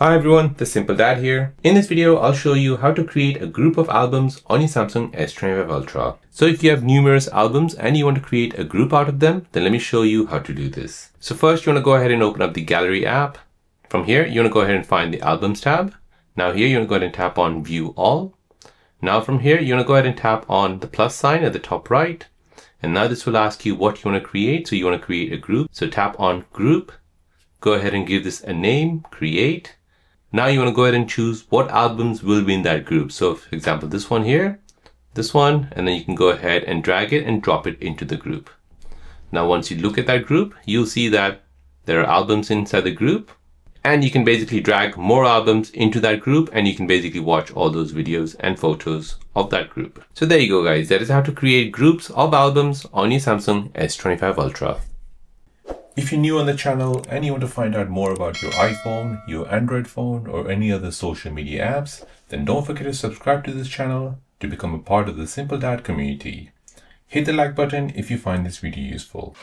Hi everyone, The Simple Dad here. In this video, I'll show you how to create a group of albums on your Samsung S25 Ultra. So if you have numerous albums and you want to create a group out of them, then let me show you how to do this. So first you want to go ahead and open up the gallery app. From here, you want to go ahead and find the albums tab. Now here, you want to go ahead and tap on view all. Now from here, you want to go ahead and tap on the plus sign at the top right. And now this will ask you what you want to create. So you want to create a group. So tap on group. Go ahead and give this a name, create. Now you want to go ahead and choose what albums will be in that group. So for example, this one here, this one, and then you can go ahead and drag it and drop it into the group. Now, once you look at that group, you'll see that there are albums inside the group and you can basically drag more albums into that group and you can basically watch all those videos and photos of that group. So there you go guys, that is how to create groups of albums on your Samsung S25 Ultra. If you're new on the channel and you want to find out more about your iPhone, your Android phone, or any other social media apps, then don't forget to subscribe to this channel to become a part of the Simple Dad community. Hit the like button if you find this video useful.